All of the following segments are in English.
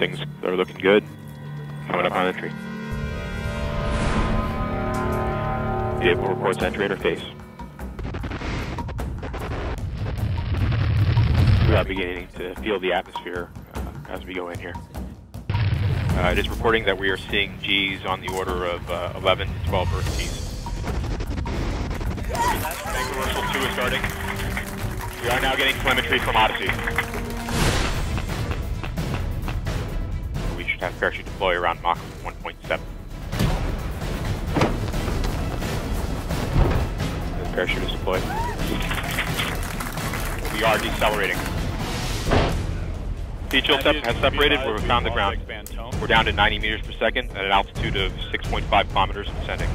Things are looking good. Coming up on entry. Vehicle reports entry interface. We are beginning to feel the atmosphere uh, as we go in here. Uh, it is reporting that we are seeing G's on the order of uh, 11 to 12 Earth G's. Commercial 2 is starting. We are now getting telemetry from Odyssey. Should have parachute deploy around Mach 1.7. The parachute is deployed. We are decelerating. heat shield sep- has separated. We're found the ground. We're down to 90 meters per second at an altitude of 6.5 kilometers descending.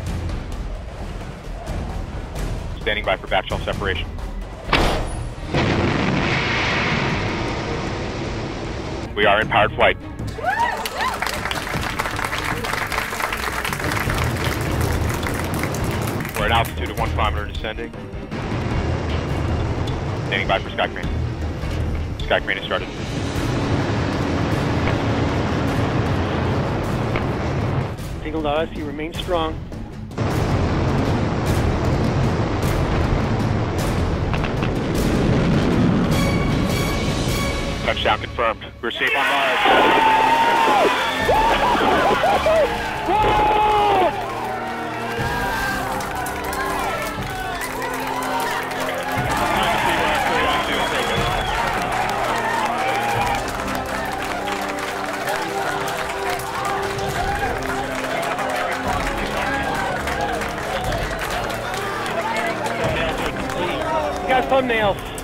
Standing by for back separation. We are in powered flight. We're at altitude of one kilometer descending. Standing by for sky crane. Sky crane has started. Signal to us, you remain strong. Touchdown confirmed. We're safe on Mars. Got thumbnails.